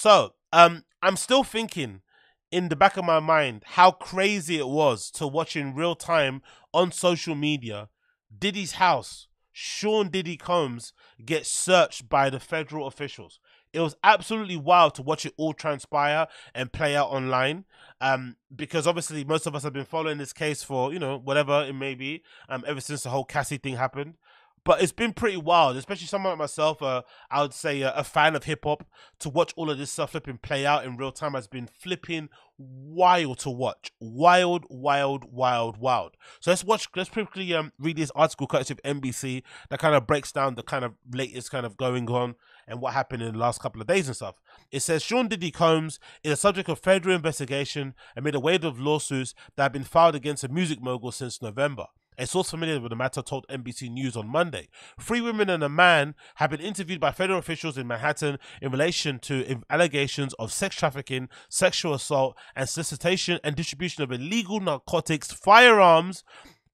So, um, I'm still thinking in the back of my mind how crazy it was to watch in real time on social media Diddy's house, Sean Diddy Combs, get searched by the federal officials. It was absolutely wild to watch it all transpire and play out online. Um, because obviously most of us have been following this case for you know whatever it may be, um, ever since the whole Cassie thing happened but it's been pretty wild, especially someone like myself. Uh, I would say uh, a fan of hip hop to watch all of this stuff flipping play out in real time has been flipping wild to watch. Wild, wild, wild, wild. So let's watch. Let's quickly um read this article courtesy of NBC that kind of breaks down the kind of latest kind of going on and what happened in the last couple of days and stuff. It says Sean Diddy Combs is a subject of federal investigation amid a wave of lawsuits that have been filed against a music mogul since November. A source familiar with the matter told NBC News on Monday. Three women and a man have been interviewed by federal officials in Manhattan in relation to allegations of sex trafficking, sexual assault, and solicitation and distribution of illegal narcotics, firearms,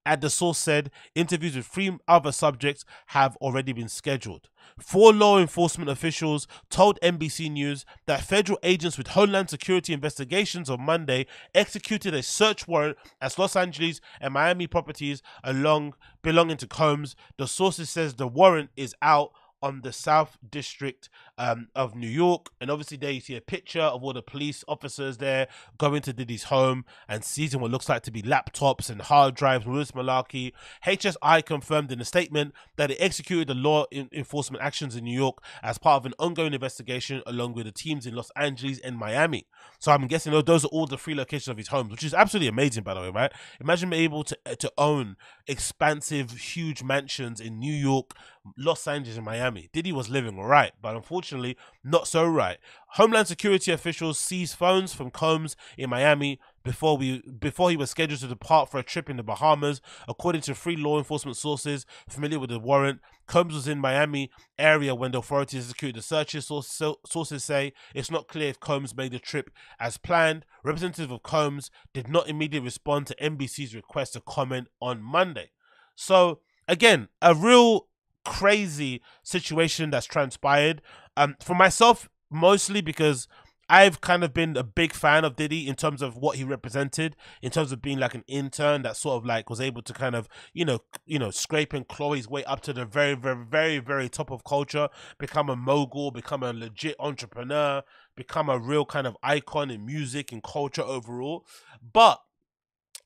and the source said interviews with three other subjects have already been scheduled. Four law enforcement officials told NBC News that federal agents with Homeland Security investigations on Monday executed a search warrant at Los Angeles and Miami properties along belonging to Combs. The sources says the warrant is out on the South District um, of New York. And obviously, there you see a picture of all the police officers there going to Diddy's home and seizing what looks like to be laptops and hard drives. Louis Malarkey. HSI confirmed in a statement that it executed the law enforcement actions in New York as part of an ongoing investigation along with the teams in Los Angeles and Miami. So I'm guessing those are all the three locations of his homes, which is absolutely amazing, by the way, right? Imagine being able to, to own expansive, huge mansions in New York, Los Angeles, and Miami. Diddy was living right, but unfortunately, not so right. Homeland Security officials seized phones from Combs in Miami before we before he was scheduled to depart for a trip in the Bahamas. According to three law enforcement sources familiar with the warrant, Combs was in Miami area when the authorities executed the searches. Sources say it's not clear if Combs made the trip as planned. Representative of Combs did not immediately respond to NBC's request to comment on Monday. So again, a real crazy situation that's transpired. Um, for myself, mostly because I've kind of been a big fan of Diddy in terms of what he represented, in terms of being like an intern that sort of like was able to kind of, you know, you know, scrape and claw his way up to the very, very, very, very top of culture, become a mogul, become a legit entrepreneur, become a real kind of icon in music and culture overall. But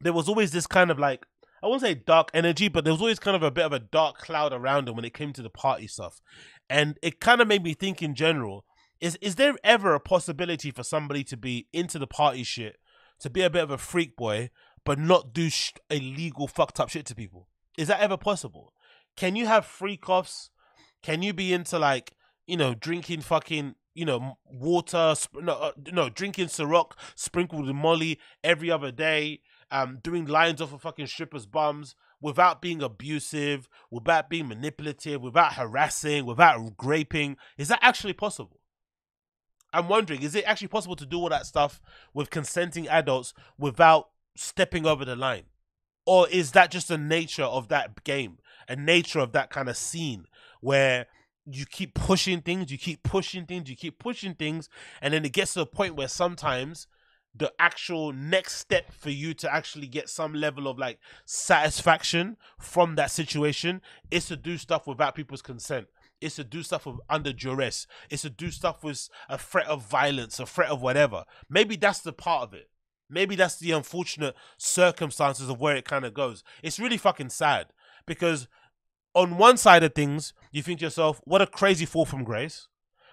there was always this kind of like I won't say dark energy, but there was always kind of a bit of a dark cloud around him when it came to the party stuff. And it kind of made me think in general, is is there ever a possibility for somebody to be into the party shit, to be a bit of a freak boy, but not do illegal fucked up shit to people? Is that ever possible? Can you have freak offs? Can you be into like, you know, drinking fucking you know, water, no, uh, no, drinking Ciroc sprinkled with Molly every other day, um, doing lines off of fucking strippers' bums without being abusive, without being manipulative, without harassing, without raping. Is that actually possible? I'm wondering, is it actually possible to do all that stuff with consenting adults without stepping over the line? Or is that just the nature of that game, a nature of that kind of scene where you keep pushing things, you keep pushing things, you keep pushing things, and then it gets to a point where sometimes the actual next step for you to actually get some level of like satisfaction from that situation is to do stuff without people's consent. It's to do stuff with, under duress. It's to do stuff with a threat of violence, a threat of whatever. Maybe that's the part of it. Maybe that's the unfortunate circumstances of where it kind of goes. It's really fucking sad because on one side of things, you think to yourself, what a crazy fall from grace.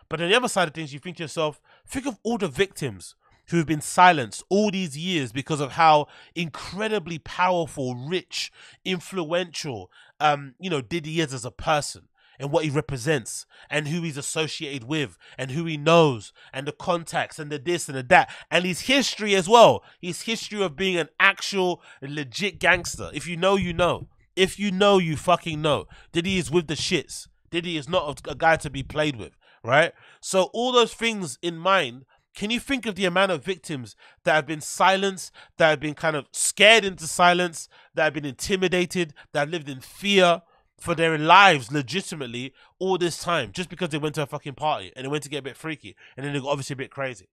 But on the other side of things, you think to yourself, think of all the victims who have been silenced all these years because of how incredibly powerful, rich, influential, um, you know, Diddy is as a person and what he represents and who he's associated with and who he knows and the contacts and the this and the that and his history as well. His history of being an actual legit gangster. If you know, you know. If you know, you fucking know. Diddy is with the shits. Diddy is not a, a guy to be played with, right? So all those things in mind can you think of the amount of victims that have been silenced, that have been kind of scared into silence, that have been intimidated, that have lived in fear, for their lives legitimately all this time just because they went to a fucking party and they went to get a bit freaky and then they got obviously a bit crazy.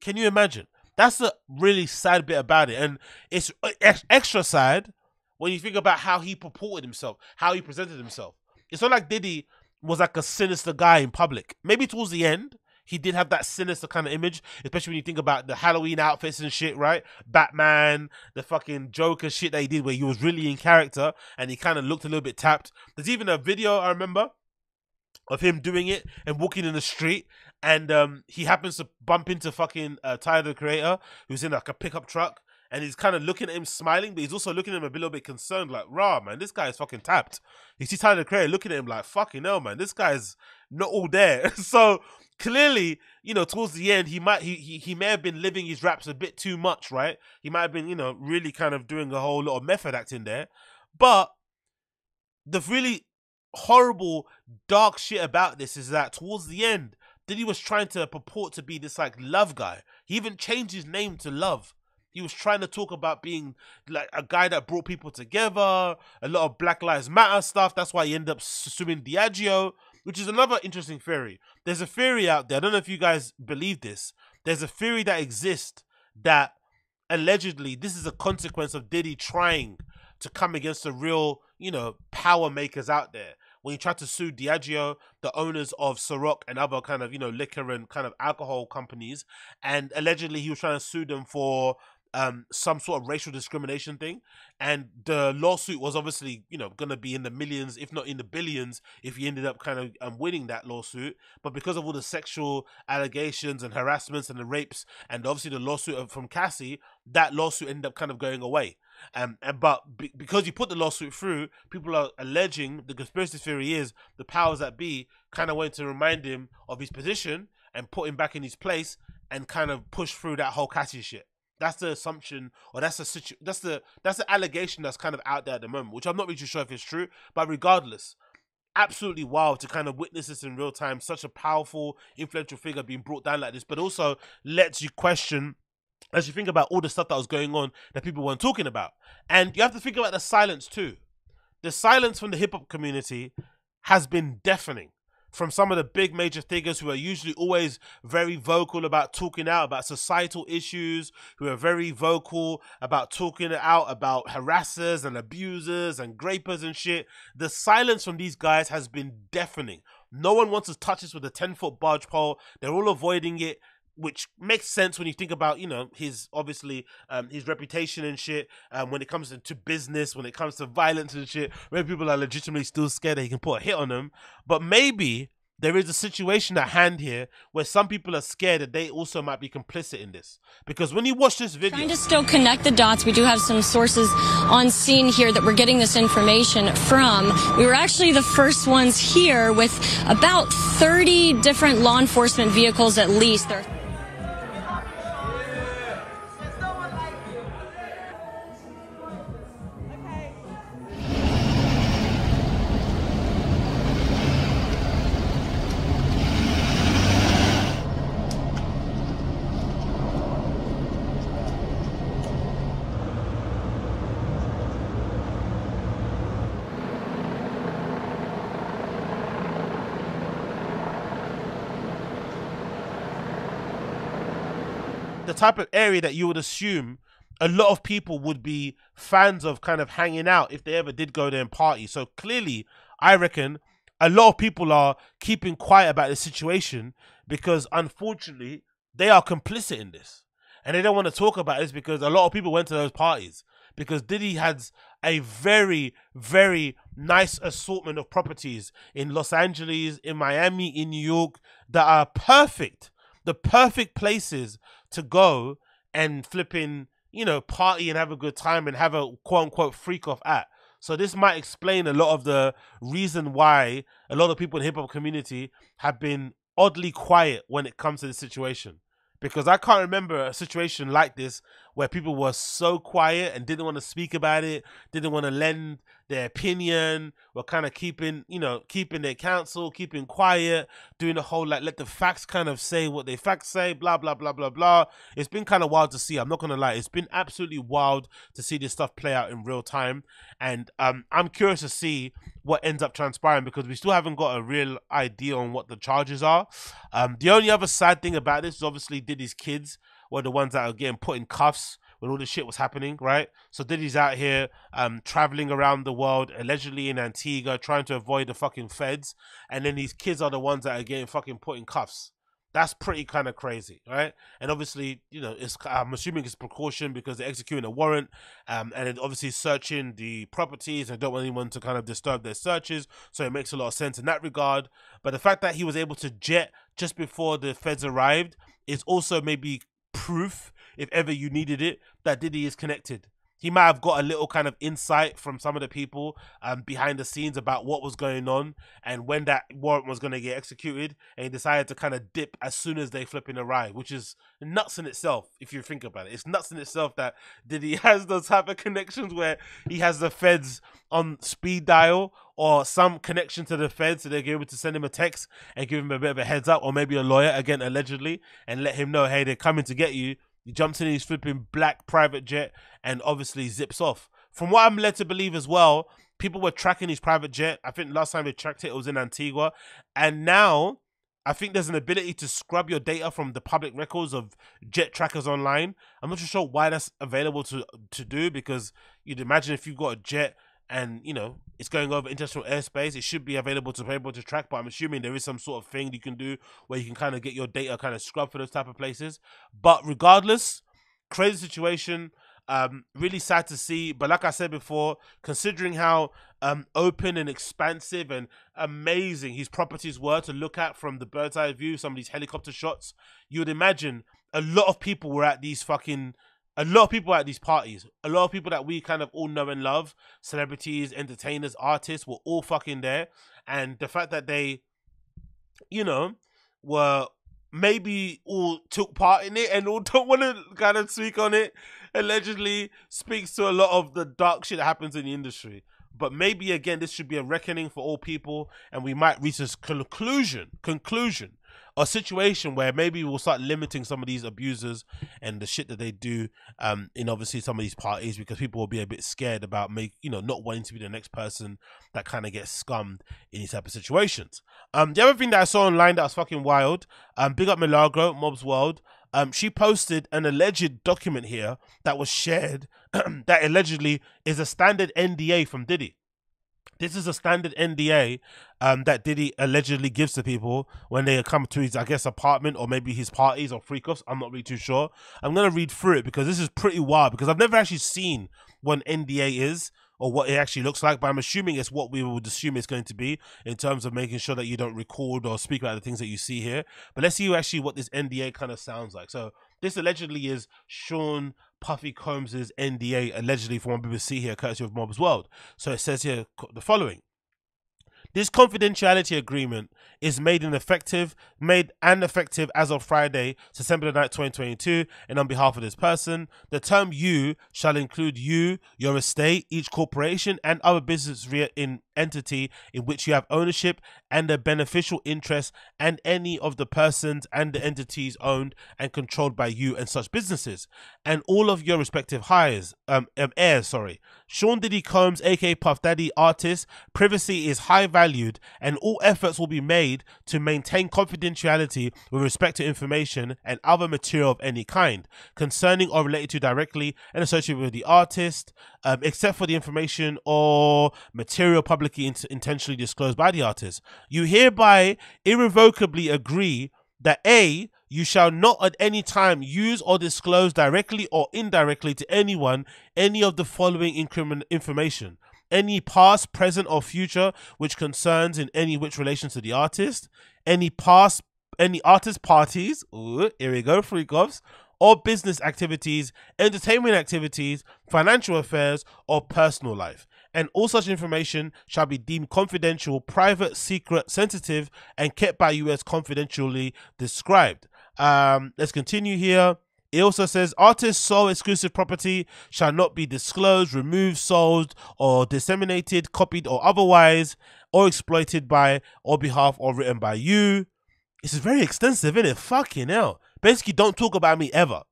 Can you imagine? That's the really sad bit about it, and it's uh, extra sad when you think about how he purported himself, how he presented himself. It's not like Diddy was like a sinister guy in public. Maybe towards the end, he did have that sinister kind of image, especially when you think about the Halloween outfits and shit, right? Batman, the fucking Joker shit that he did where he was really in character and he kind of looked a little bit tapped. There's even a video I remember of him doing it and walking in the street and um, he happens to bump into fucking uh, Tyler the Creator who's in like a pickup truck and he's kind of looking at him smiling, but he's also looking at him a little bit concerned, like, rah, man, this guy is fucking tapped. You see Tyler Creator looking at him like, fucking hell, man, this guy's not all there. so clearly, you know, towards the end, he might he, he he may have been living his raps a bit too much, right? He might have been, you know, really kind of doing a whole lot of method acting there. But the really horrible, dark shit about this is that towards the end, Diddy was trying to purport to be this like love guy. He even changed his name to Love. He was trying to talk about being like a guy that brought people together, a lot of Black Lives Matter stuff. That's why he ended up suing Diageo which is another interesting theory. There's a theory out there. I don't know if you guys believe this. There's a theory that exists that allegedly this is a consequence of Diddy trying to come against the real, you know, power makers out there. When he tried to sue Diageo, the owners of Ciroc and other kind of, you know, liquor and kind of alcohol companies, and allegedly he was trying to sue them for um, some sort of racial discrimination thing. And the lawsuit was obviously, you know, going to be in the millions, if not in the billions, if he ended up kind of um, winning that lawsuit. But because of all the sexual allegations and harassments and the rapes, and obviously the lawsuit from Cassie, that lawsuit ended up kind of going away. Um, and but be, because you put the lawsuit through, people are alleging the conspiracy theory is the powers that be kind of wanted to remind him of his position and put him back in his place and kind of push through that whole Cassie shit. That's the assumption, or that's the situ- that's the that's the allegation that's kind of out there at the moment, which I'm not really sure if it's true. But regardless, absolutely wild to kind of witness this in real time. Such a powerful, influential figure being brought down like this, but also lets you question as you think about all the stuff that was going on that people weren't talking about. And you have to think about the silence too. The silence from the hip hop community has been deafening from some of the big major figures who are usually always very vocal about talking out about societal issues, who are very vocal about talking out about harassers and abusers and grapers and shit. The silence from these guys has been deafening. No one wants to touch this with a 10 foot barge pole. They're all avoiding it which makes sense when you think about you know his obviously um, his reputation and shit um, when it comes to, to, business when it comes to violence and shit where people are legitimately still scared that he can put a hit on them. But maybe there is a situation at hand here where some people are scared that they also might be complicit in this. Because when you watch this video trying to still connect the dots we do have some sources on scene here that we're getting this information from. We were actually the first ones here with about 30 different law enforcement vehicles at least. There the type of area that you would assume a lot of people would be fans of kind of hanging out if they ever did go there and party. So clearly, I reckon a lot of people are keeping quiet about the situation because unfortunately they are complicit in this. And they don't want to talk about this because a lot of people went to those parties because Diddy has a very, very nice assortment of properties in Los Angeles, in Miami, in New York that are perfect. The perfect places to go and flipping, you know, party and have a good time and have a quote unquote freak off at. So this might explain a lot of the reason why a lot of people in hip hop community have been oddly quiet when it comes to this situation. Because I can't remember a situation like this where people were so quiet and didn't want to speak about it, didn't want to lend their opinion, were kind of keeping, you know, keeping their counsel, keeping quiet, doing the whole like let the facts kind of say what they facts say, blah blah blah blah blah. It's been kind of wild to see. I'm not gonna lie, it's been absolutely wild to see this stuff play out in real time, and um, I'm curious to see what ends up transpiring because we still haven't got a real idea on what the charges are. Um, the only other sad thing about this is obviously did Diddy's kids were the ones that are getting put in cuffs when all this shit was happening, right? So Diddy's out here um traveling around the world, allegedly in Antigua, trying to avoid the fucking feds, and then these kids are the ones that are getting fucking put in cuffs. That's pretty kind of crazy, right? And obviously, you know, it's I'm assuming it's precaution because they're executing a warrant, um, and obviously searching the properties and don't want anyone to kind of disturb their searches. So it makes a lot of sense in that regard. But the fact that he was able to jet just before the feds arrived is also maybe proof, if ever you needed it, that Diddy is connected. He might have got a little kind of insight from some of the people um, behind the scenes about what was going on and when that warrant was going to get executed, and he decided to kind of dip as soon as they flip in arrive, which is nuts in itself if you think about it. It's nuts in itself that Diddy has those type of connections where he has the feds on speed dial or some connection to the feds so they're able to send him a text and give him a bit of a heads up or maybe a lawyer again allegedly and let him know hey they're coming to get you he jumps in his flipping black private jet and obviously zips off. From what I'm led to believe as well, people were tracking his private jet. I think last time they tracked it, it was in Antigua. And now I think there's an ability to scrub your data from the public records of jet trackers online. I'm not sure why that's available to to do because you'd imagine if you've got a jet and you know it's going over international airspace. It should be available to be able to track but i'm assuming there is some sort of thing you can do where you can kind of get your data kind of scrubbed for those type of places. But regardless crazy situation. Um really sad to see. But like i said before considering how um open and expansive and amazing his properties were to look at from the bird's eye view some of these helicopter shots you would imagine a lot of people were at these fucking a lot of people at these parties, a lot of people that we kind of all know and love, celebrities, entertainers, artists, were all fucking there. And the fact that they, you know, were maybe all took part in it and all don't want to kind of speak on it, allegedly speaks to a lot of the dark shit that happens in the industry. But maybe again, this should be a reckoning for all people, and we might reach this conclusion, conclusion a situation where maybe we'll start limiting some of these abusers and the shit that they do um in obviously some of these parties because people will be a bit scared about make you know not wanting to be the next person that kind of gets scummed in these type of situations um the other thing that i saw online that was fucking wild um big up milagro mob's world um, she posted an alleged document here that was shared that allegedly is a standard NDA from Diddy. This is a standard NDA um, that Diddy allegedly gives to people when they come to his, I guess, apartment or maybe his parties or freak offs. I'm not really too sure. I'm gonna read through it because this is pretty wild because I've never actually seen what an NDA is or what it actually looks like, but I'm assuming it's what we would assume it's going to be in terms of making sure that you don't record or speak about the things that you see here. But let's see actually what this NDA kind of sounds like. So this allegedly is Sean Puffy Combs's NDA, allegedly from see here, courtesy of Mob's World. So it says here the following. This confidentiality agreement is made ineffective, made and effective as of Friday, September the 9th, 2022, and on behalf of this person, the term you shall include you, your estate, each corporation, and other business in entity in which you have ownership and a beneficial interest, and any of the persons and the entities owned and controlled by you and such businesses, and all of your respective hires, um, um heirs, sorry. Sean Diddy Combs, aka Puff Daddy, artist, privacy is high valued, and all efforts will be made to maintain confidentiality with respect to information and other material of any kind concerning or related to directly and associated with the artist, um, except for the information or material publicly int- intentionally disclosed by the artist. You hereby irrevocably agree that A, you shall not at any time use or disclose directly or indirectly to anyone any of the following information any past, present, or future which concerns in any which relation to the artist, any past, any artist parties, ooh, here we go, freak offs, or business activities, entertainment activities, financial affairs, or personal life. And all such information shall be deemed confidential, private, secret, sensitive, and kept by you as confidentially described. Um, let's continue here. It also says artists' sole exclusive property shall not be disclosed, removed, sold, or disseminated, copied, or otherwise, or exploited by or behalf or written by you. This is very extensive, isn't it? Fucking hell. Basically, don't talk about me ever.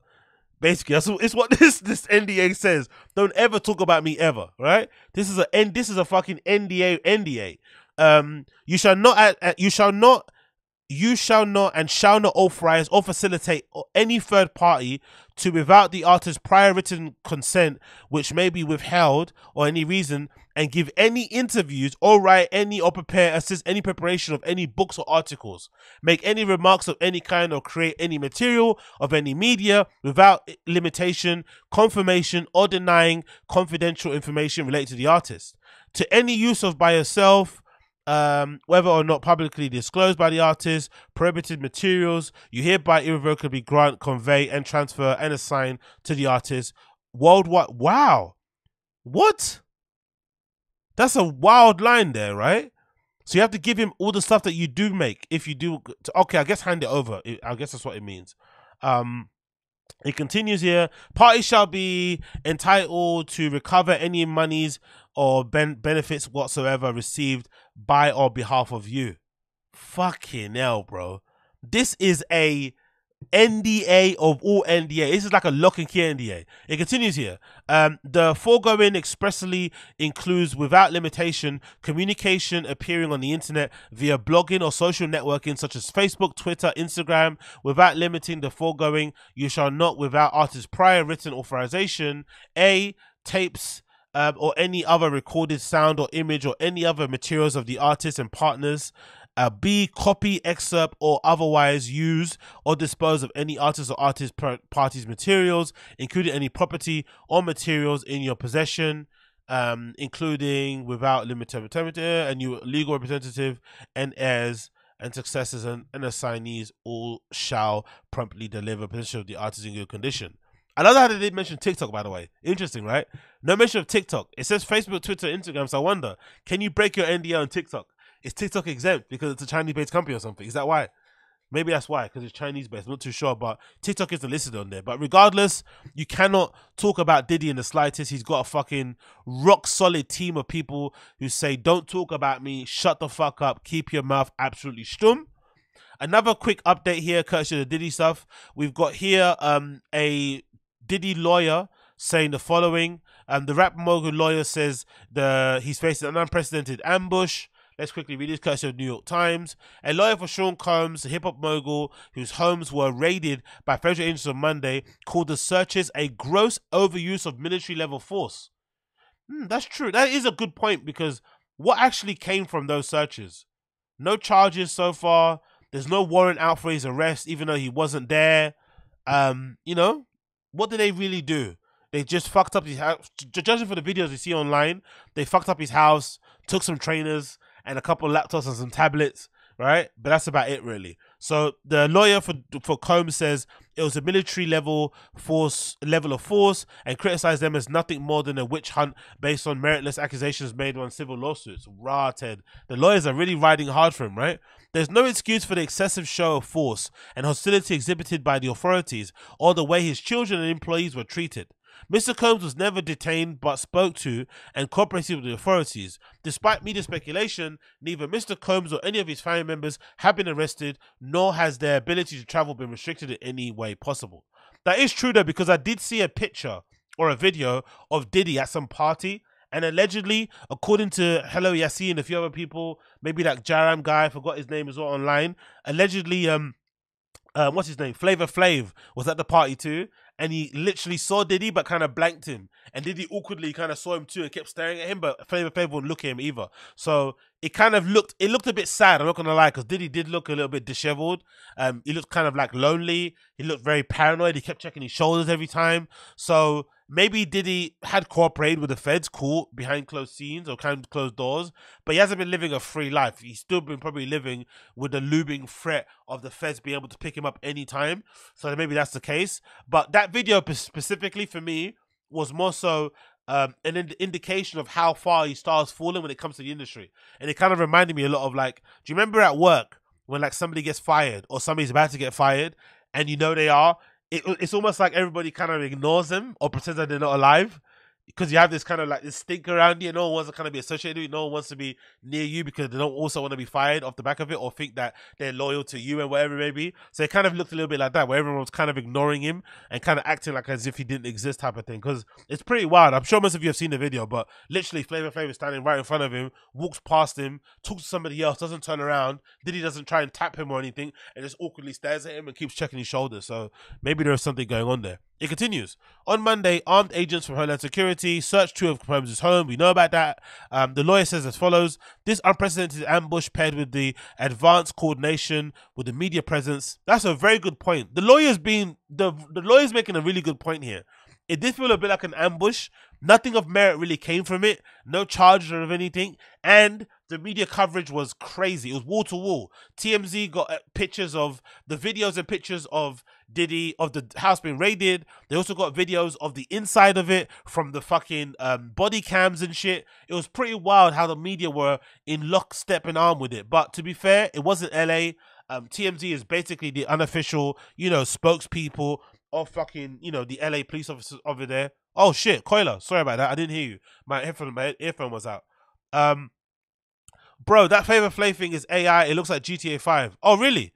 Basically, that's it's what this this NDA says. Don't ever talk about me ever, right? This is a this is a fucking NDA NDA. Um, you shall not you shall not you shall not and shall not authorize or facilitate any third party to, without the artist's prior written consent, which may be withheld or any reason, and give any interviews or write any or prepare, assist any preparation of any books or articles, make any remarks of any kind, or create any material of any media without limitation, confirmation, or denying confidential information related to the artist. To any use of by yourself, um, whether or not publicly disclosed by the artist, prohibited materials, you hereby irrevocably grant, convey, and transfer and assign to the artist worldwide. Wow, what? That's a wild line there, right? So you have to give him all the stuff that you do make. If you do, okay, I guess hand it over. I guess that's what it means. Um, it continues here. Parties shall be entitled to recover any monies or ben- benefits whatsoever received by or behalf of you. Fucking hell, bro. This is a NDA of all NDA. This is like a lock and key NDA. It continues here. Um, the foregoing expressly includes, without limitation, communication appearing on the internet via blogging or social networking such as Facebook, Twitter, Instagram. Without limiting the foregoing, you shall not, without artist's prior written authorization, a tapes um, or any other recorded sound or image or any other materials of the artist and partners. Uh, B. Copy, excerpt, or otherwise use or dispose of any artist or artist party's materials, including any property or materials in your possession, um, including without limited and your legal representative and heirs and successors and, and assignees all shall promptly deliver possession of the artist in good condition. I love how they did mention TikTok, by the way. Interesting, right? No mention of TikTok. It says Facebook, Twitter, Instagram. So I wonder, can you break your NDA on TikTok? Is TikTok exempt because it's a Chinese-based company or something? Is that why? Maybe that's why, because it's Chinese-based. I'm not too sure, but TikTok isn't listed on there. But regardless, you cannot talk about Diddy in the slightest. He's got a fucking rock-solid team of people who say, "Don't talk about me. Shut the fuck up. Keep your mouth absolutely stum." Another quick update here, courtesy of the Diddy stuff. We've got here um, a Diddy lawyer saying the following. Um, the rap mogul lawyer says the he's facing an unprecedented ambush. Let's quickly read this courtesy of New York Times. A lawyer for Sean Combs, the hip hop mogul, whose homes were raided by federal agents on Monday, called the searches a gross overuse of military level force. Hmm, that's true. That is a good point because what actually came from those searches? No charges so far. There's no warrant out for his arrest, even though he wasn't there. Um, you know, what did they really do? They just fucked up his house. Judging from the videos we see online, they fucked up his house, took some trainers and a couple laptops and some tablets, right? But that's about it, really. So the lawyer for for Combs says it was a military level force level of force and criticized them as nothing more than a witch hunt based on meritless accusations made on civil lawsuits. Rah, Ted. The lawyers are really riding hard for him, right? There's no excuse for the excessive show of force and hostility exhibited by the authorities or the way his children and employees were treated. Mr. Combs was never detained but spoke to and cooperated with the authorities. Despite media speculation, neither Mr. Combs or any of his family members have been arrested, nor has their ability to travel been restricted in any way possible. That is true though, because I did see a picture or a video of Diddy at some party. And allegedly, according to Hello Yassin and a few other people, maybe that Jaram guy, I forgot his name as well online. Allegedly, um, uh, what's his name? Flavor Flav was at the party too, and he literally saw Diddy but kind of blanked him. And Diddy awkwardly kind of saw him too and kept staring at him, but Flavor Flav wouldn't look at him either. So it kind of looked it looked a bit sad, I'm not gonna lie, because Diddy did look a little bit disheveled. Um he looked kind of like lonely, he looked very paranoid, he kept checking his shoulders every time. So maybe Diddy had cooperated with the feds, cool, behind closed scenes or kind of closed doors, but he hasn't been living a free life. He's still been probably living with the looming threat of the feds being able to pick him up anytime. So maybe that's the case. But that video specifically for me was more so um, an ind- indication of how far he starts falling when it comes to the industry. And it kind of reminded me a lot of like, do you remember at work when like somebody gets fired or somebody's about to get fired and you know they are? It, it's almost like everybody kind of ignores them or pretends that they're not alive because you have this kind of like this stink around you. No one wants to kind of be associated with you. No one wants to be near you because they don't also want to be fired off the back of it or think that they're loyal to you and whatever it may be. So it kind of looked a little bit like that, where everyone was kind of ignoring him and kind of acting like as if he didn't exist type of thing. Because it's pretty wild. I'm sure most of you have seen the video, but literally Flavor Flav is standing right in front of him, walks past him, talks to somebody else, doesn't turn around. Diddy doesn't try and tap him or anything, and just awkwardly stares at him and keeps checking his shoulder. So maybe there is something going on there. It continues. On Monday, armed agents from Homeland Security searched two of Holmes' home. We know about that. Um, the lawyer says as follows This unprecedented ambush paired with the advanced coordination with the media presence. That's a very good point. The lawyer's being the the lawyer's making a really good point here. It did feel a bit like an ambush. Nothing of merit really came from it. No charges or of anything. And the media coverage was crazy. It was wall to wall. TMZ got uh, pictures of the videos and pictures of Diddy of the house being raided. They also got videos of the inside of it from the fucking um, body cams and shit. It was pretty wild how the media were in lockstep and arm with it. But to be fair, it wasn't LA. Um, TMZ is basically the unofficial, you know, spokespeople of fucking, you know, the LA police officers over there. Oh shit, Coiler, sorry about that. I didn't hear you. My headphone, my earphone was out. Um, bro, that Flavor Flav thing is AI. It looks like GTA 5. Oh, really?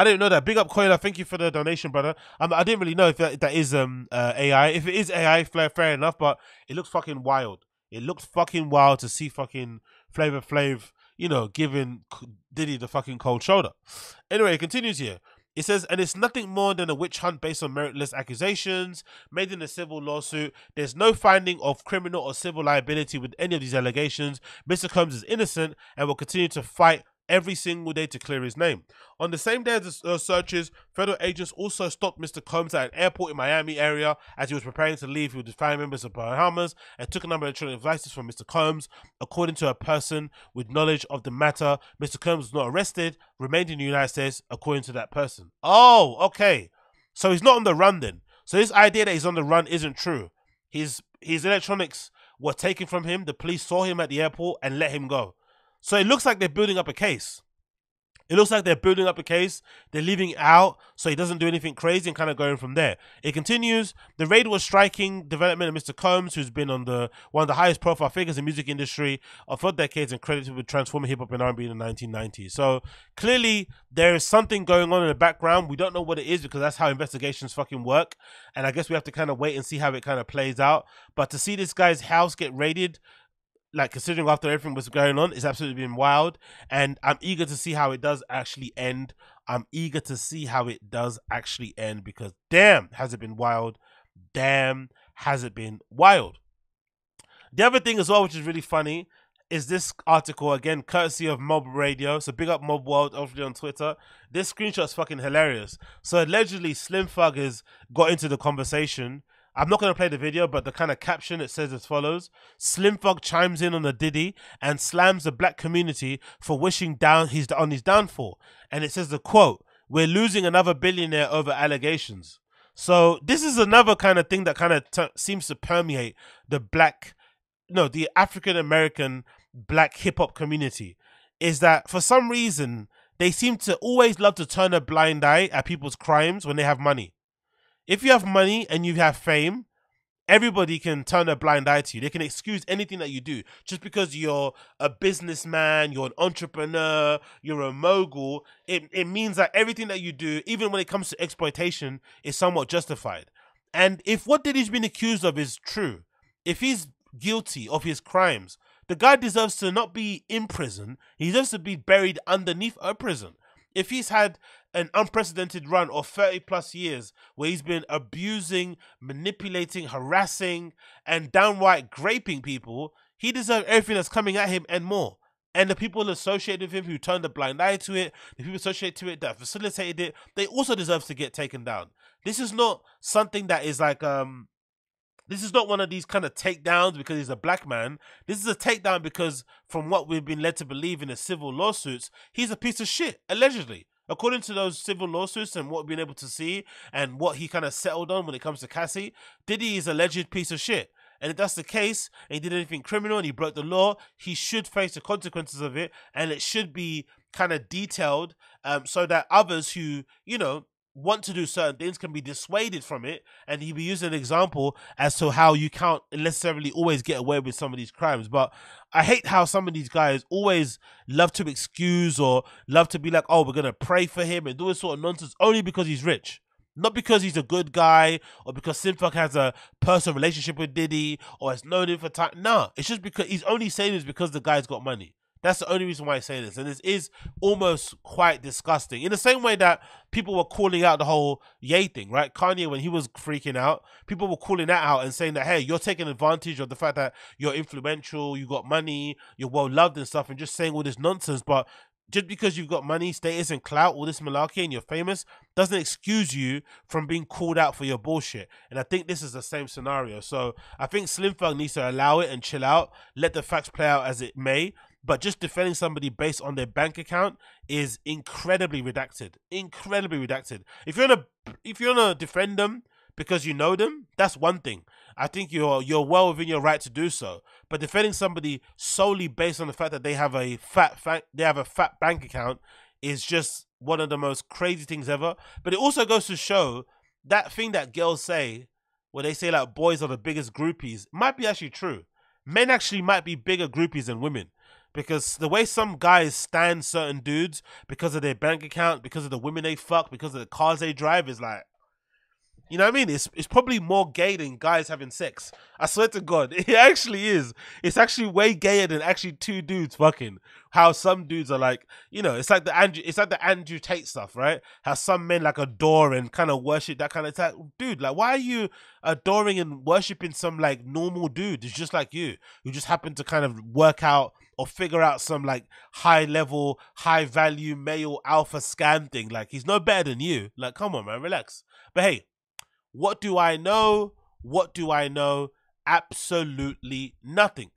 I didn't know that. Big up Coiler. Thank you for the donation, brother. Um, I didn't really know if that, that is um uh, AI. If it is AI, fair, fair enough, but it looks fucking wild. It looks fucking wild to see fucking Flavor Flav, you know, giving Diddy the fucking cold shoulder. Anyway, it continues here. It says, and it's nothing more than a witch hunt based on meritless accusations made in a civil lawsuit. There's no finding of criminal or civil liability with any of these allegations. Mr. Combs is innocent and will continue to fight every single day to clear his name. On the same day as the uh, searches, federal agents also stopped Mr. Combs at an airport in Miami area as he was preparing to leave with his family members of Bahamas and took a number of electronic devices from Mr. Combs. According to a person with knowledge of the matter, Mr. Combs was not arrested, remained in the United States, according to that person. Oh, okay. So he's not on the run then. So this idea that he's on the run isn't true. His his electronics were taken from him. The police saw him at the airport and let him go. So it looks like they're building up a case. It looks like they're building up a case. They're leaving out so he doesn't do anything crazy and kind of going from there. It continues. The raid was striking development of Mr. Combs, who's been on the one of the highest profile figures in music industry for decades and credited with transforming hip hop and R&B in the 1990s. So clearly there is something going on in the background. We don't know what it is because that's how investigations fucking work. And I guess we have to kind of wait and see how it kind of plays out. But to see this guy's house get raided like considering after everything was going on, it's absolutely been wild, and I'm eager to see how it does actually end. I'm eager to see how it does actually end because damn, has it been wild? Damn, has it been wild? The other thing as well, which is really funny, is this article again, courtesy of Mob Radio. So big up Mob World, obviously on Twitter. This screenshot is fucking hilarious. So allegedly, Slim Thug has got into the conversation I'm not going to play the video, but the kind of caption it says as follows Slim Thug chimes in on the Diddy and slams the black community for wishing down his, on his downfall. And it says the quote, We're losing another billionaire over allegations. So this is another kind of thing that kind of t- seems to permeate the black, no, the African American black hip hop community. Is that for some reason they seem to always love to turn a blind eye at people's crimes when they have money if you have money and you have fame, everybody can turn a blind eye to you. They can excuse anything that you do just because you're a businessman, you're an entrepreneur, you're a mogul. It, it means that everything that you do, even when it comes to exploitation, is somewhat justified. And if what Diddy's been accused of is true, if he's guilty of his crimes, the guy deserves to not be in prison. He deserves to be buried underneath a prison. If he's had an unprecedented run of 30 plus years where he's been abusing, manipulating, harassing, and downright graping people, he deserves everything that's coming at him and more. And the people associated with him who turned a blind eye to it, the people associated to it that facilitated it, they also deserve to get taken down. This is not something that is like um this is not one of these kind of takedowns because he's a black man. This is a takedown because, from what we've been led to believe in the civil lawsuits, he's a piece of shit, allegedly according to those civil lawsuits and what we've been able to see and what he kind of settled on when it comes to Cassie, Diddy is alleged piece of shit. And if that's the case, and he did anything criminal and he broke the law, he should face the consequences of it, and it should be kind of detailed um, so that others who, you know, want to do certain things can be dissuaded from it and he'd be using an example as to how you can't necessarily always get away with some of these crimes but i hate how some of these guys always love to excuse or love to be like oh we're gonna pray for him and do this sort of nonsense only because he's rich not because he's a good guy or because Thug has a personal relationship with Diddy or has known him for time. No, it's just because he's only saying this because the guy's got money. That's the only reason why I say this. And this is almost quite disgusting. In the same way that people were calling out the whole Ye thing, right? Kanye, when he was freaking out, people were calling that out and saying that, hey, you're taking advantage of the fact that you're influential, you got money, you're well loved and stuff, and just saying all this nonsense. But just because you've got money, status, and clout, all this malarkey, and you're famous, doesn't excuse you from being called out for your bullshit. And I think this is the same scenario. So I think Slim Thug needs to allow it and chill out, let the facts play out as it may. But just defending somebody based on their bank account is incredibly redacted. Incredibly redacted. If you're gonna if you're gonna defend them because you know them, that's one thing. I think you're you're well within your right to do so. But defending somebody solely based on the fact that they have a fat, fat they have a fat bank account is just one of the most crazy things ever. But it also goes to show that thing that girls say, where they say like boys are the biggest groupies, might be actually true. Men actually might be bigger groupies than women because the way some guys stand certain dudes because of their bank account, because of the women they fuck, because of the cars they drive is like, you know what I mean? It's it's probably more gay than guys having sex. I swear to God, it actually is. It's actually way gayer than actually two dudes fucking. How some dudes are like, you know, it's like the Andrew, it's like the Andrew Tate stuff, right? How some men like adore and kind of worship that kind of type. Dude, like, why are you adoring and worshiping some like normal dude who's just like you, who just happen to kind of work out or figure out some like high level, high value male alpha scam thing? Like, he's no better than you. Like, come on, man, relax. But hey what do I know? What do I know? Absolutely nothing.